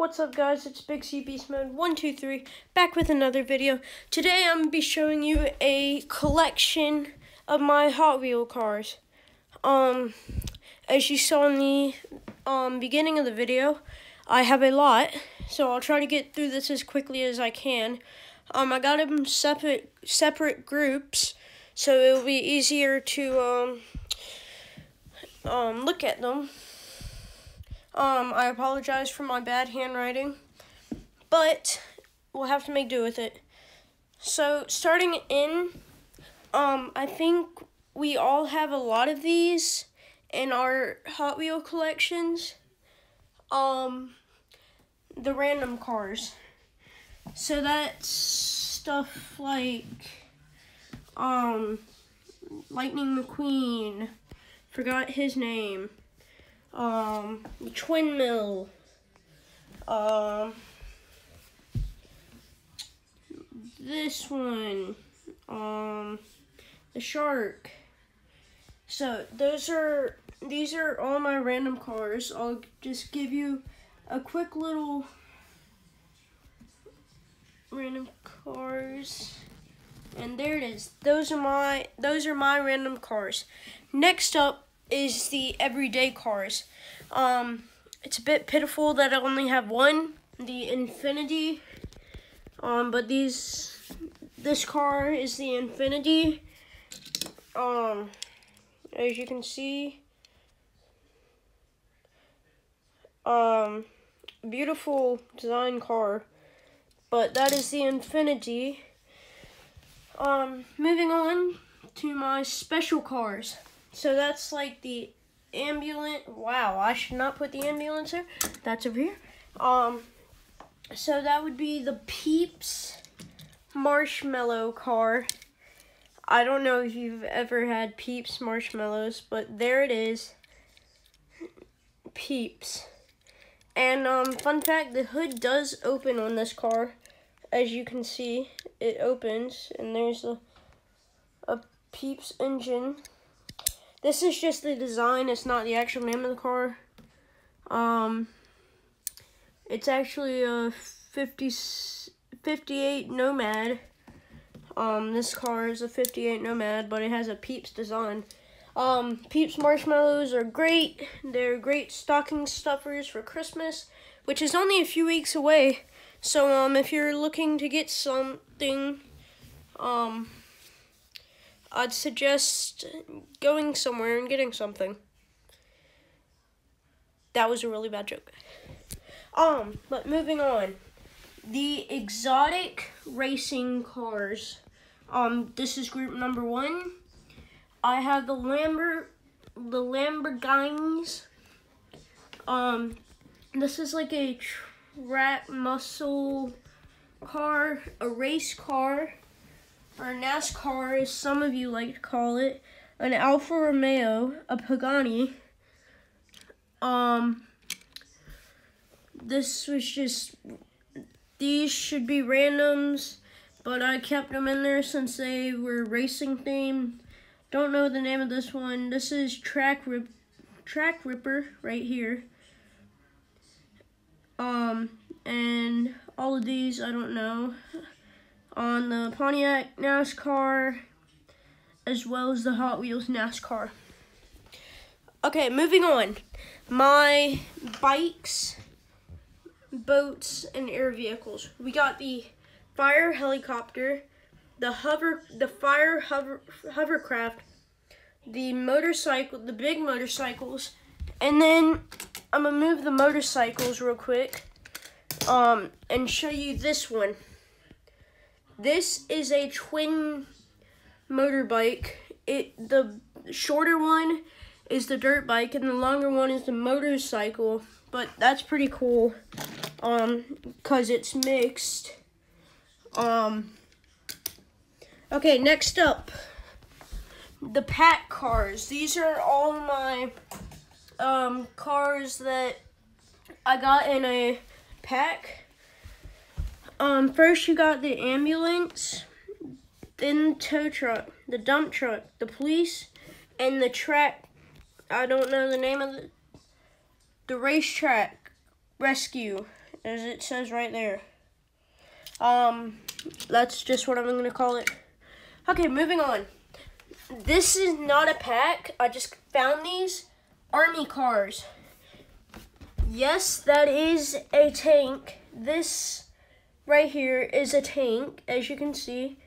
What's up guys, it's Big C Beast Mode 123, back with another video. Today I'm going to be showing you a collection of my Hot Wheel cars. Um, as you saw in the um, beginning of the video, I have a lot, so I'll try to get through this as quickly as I can. Um, I got them separate, separate groups, so it'll be easier to um, um, look at them. Um, I apologize for my bad handwriting, but we'll have to make do with it. So, starting in, um, I think we all have a lot of these in our Hot Wheel collections. Um, the random cars. So that's stuff like, um, Lightning McQueen. Forgot his name um, twin mill, um, this one, um, the shark. So those are, these are all my random cars. I'll just give you a quick little random cars. And there it is. Those are my, those are my random cars. Next up, is the everyday cars. Um, it's a bit pitiful that I only have one, the Infiniti. Um, but these, this car is the Infiniti. Um, as you can see, um, beautiful design car. But that is the Infiniti. Um, moving on to my special cars. So that's like the ambulance. Wow, I should not put the ambulance there. That's over here. Um, so that would be the Peeps marshmallow car. I don't know if you've ever had Peeps marshmallows, but there it is. Peeps. And um, fun fact, the hood does open on this car. As you can see, it opens, and there's a, a Peeps engine. This is just the design. It's not the actual name of the car. Um, it's actually a 50, 58 Nomad. Um, this car is a 58 Nomad, but it has a Peeps design. Um, Peeps marshmallows are great. They're great stocking stuffers for Christmas, which is only a few weeks away. So, um, if you're looking to get something, um, I'd suggest going somewhere and getting something. That was a really bad joke. Um, but moving on. The exotic racing cars. Um, this is group number one. I have the Lambert, the Lamborghinis. Um, this is like a track muscle car, a race car or NASCAR, as some of you like to call it, an Alfa Romeo, a Pagani. Um, this was just, these should be randoms, but I kept them in there since they were racing themed. Don't know the name of this one. This is Track Rip, Track Ripper right here. Um, and all of these, I don't know on the Pontiac NASCAR as well as the Hot Wheels NASCAR. Okay, moving on. My bikes, boats, and air vehicles. We got the fire helicopter, the hover, the fire hover, hovercraft, the motorcycle, the big motorcycles, and then I'm gonna move the motorcycles real quick, um, and show you this one. This is a twin motorbike. It the shorter one is the dirt bike and the longer one is the motorcycle. But that's pretty cool. Um, cause it's mixed. Um. Okay, next up, the pack cars. These are all my um cars that I got in a pack. Um, first you got the ambulance, then the tow truck, the dump truck, the police, and the track. I don't know the name of the the racetrack rescue, as it says right there. Um, that's just what I'm gonna call it. Okay, moving on. This is not a pack. I just found these army cars. Yes, that is a tank. This right here is a tank, as you can see.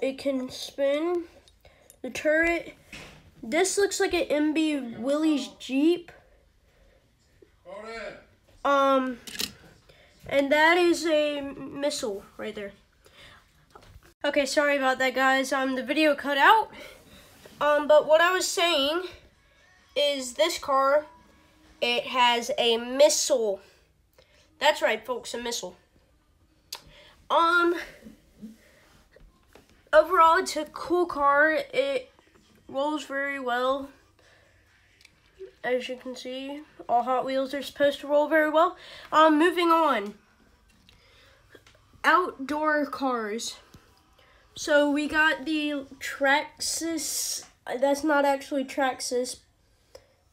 It can spin. The turret. This looks like an MB Willys Jeep. Um, and that is a missile right there. Okay, sorry about that, guys. Um, the video cut out. Um, but what I was saying is this car, it has a missile. That's right, folks, a missile. Um, overall, it's a cool car. It rolls very well. As you can see, all Hot Wheels are supposed to roll very well. Um, moving on. Outdoor cars. So we got the Traxxas. That's not actually Traxxas.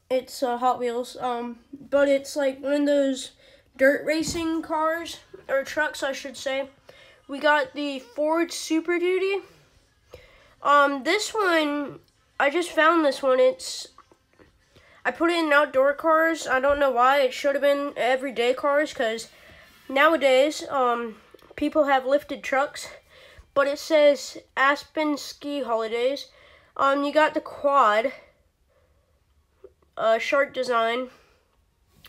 It's uh, Hot Wheels. Um, but it's like one of those dirt racing cars or trucks, I should say. We got the Ford Super Duty. Um, this one, I just found this one. It's I put it in outdoor cars. I don't know why. It should have been everyday cars because nowadays um, people have lifted trucks. But it says Aspen Ski Holidays. Um, you got the quad, uh, shark design,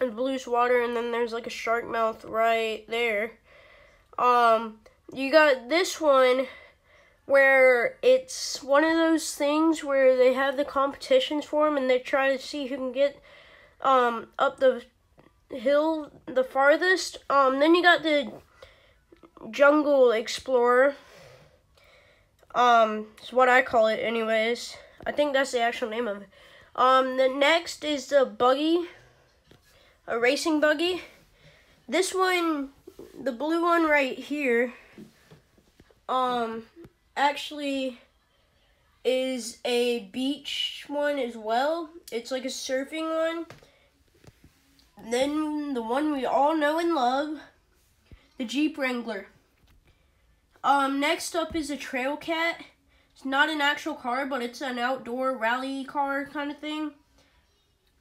and blues water, and then there's like a shark mouth right there. Um, you got this one where it's one of those things where they have the competitions for them and they try to see who can get um, up the hill the farthest. Um, then you got the Jungle Explorer. Um, it's what I call it anyways. I think that's the actual name of it. Um, the next is the buggy, a racing buggy. This one, the blue one right here, um, actually is a beach one as well. It's like a surfing one. Then the one we all know and love, the Jeep Wrangler. Um, next up is a Trail Cat. It's not an actual car, but it's an outdoor rally car kind of thing.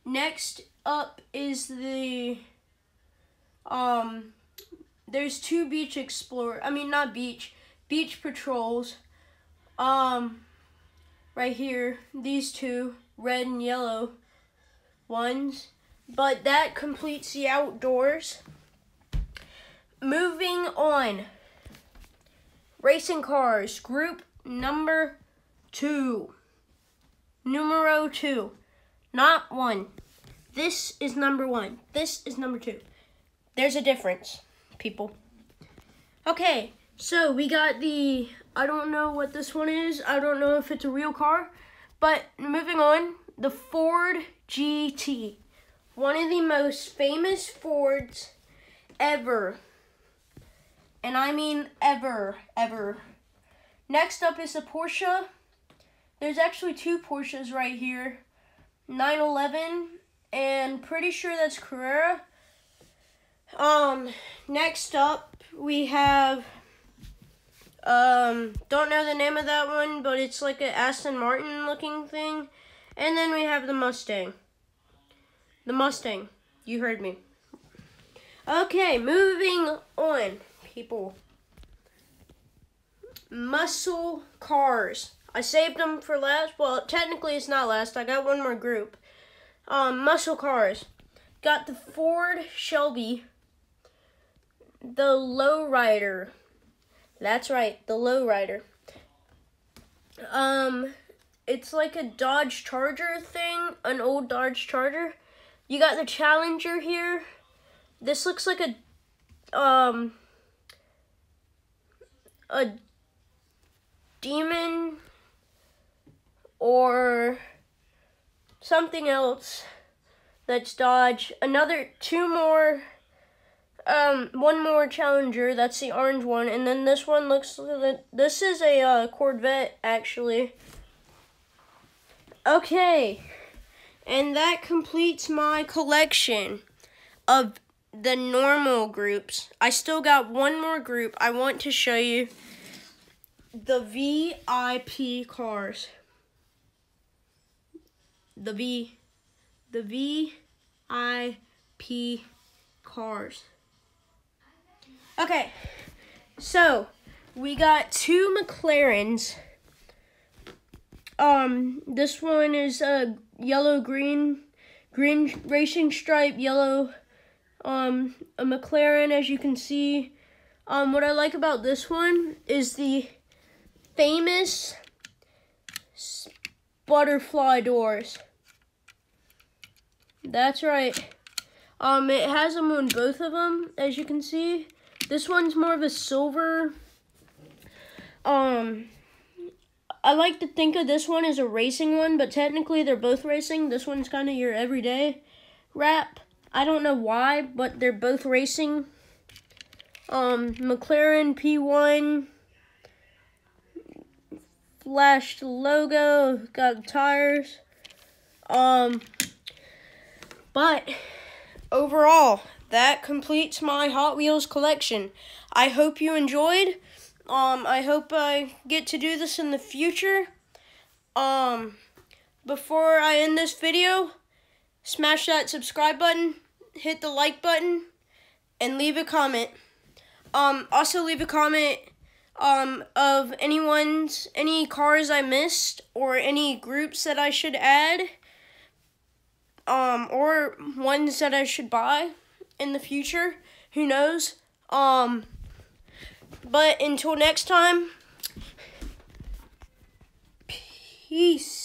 Next up is the um there's two beach explorer I mean not beach beach patrols um, right here, these two red and yellow ones. But that completes the outdoors. Moving on. Racing cars, group number two. Numero two. Not one. This is number one. This is number two. There's a difference, people. Okay, so we got the I don't know what this one is. I don't know if it's a real car. But moving on, the Ford GT. One of the most famous Fords ever. And I mean ever, ever. Next up is the Porsche. There's actually two Porsches right here. 911 and pretty sure that's Carrera. Um, next up we have um, don't know the name of that one, but it's like an Aston Martin looking thing. And then we have the Mustang. The Mustang. You heard me. Okay, moving on, people. Muscle cars. I saved them for last. Well, technically it's not last. I got one more group. Um, muscle cars. Got the Ford Shelby. The Lowrider. That's right, the lowrider. Um, it's like a Dodge Charger thing, an old Dodge Charger. You got the Challenger here. This looks like a, um, a demon or something else that's Dodge. Another two more um, one more Challenger. That's the orange one, and then this one looks. This is a uh, Corvette, actually. Okay, and that completes my collection of the normal groups. I still got one more group. I want to show you the VIP cars. The V, the VIP cars. Okay, so we got two McLarens. Um, this one is a yellow green, green racing stripe, yellow. Um, a McLaren, as you can see. Um, what I like about this one is the famous butterfly doors. That's right. Um, it has them on both of them, as you can see. This one's more of a silver. Um, I like to think of this one as a racing one, but technically they're both racing. This one's kind of your everyday wrap. I don't know why, but they're both racing. Um, McLaren P1 flashed logo, got tires. Um, but overall, that completes my Hot Wheels collection. I hope you enjoyed. Um, I hope I get to do this in the future. Um, before I end this video, smash that subscribe button, hit the like button, and leave a comment. Um, also leave a comment um, of anyone's, any cars I missed, or any groups that I should add, um, or ones that I should buy in the future. Who knows? Um, but until next time, peace.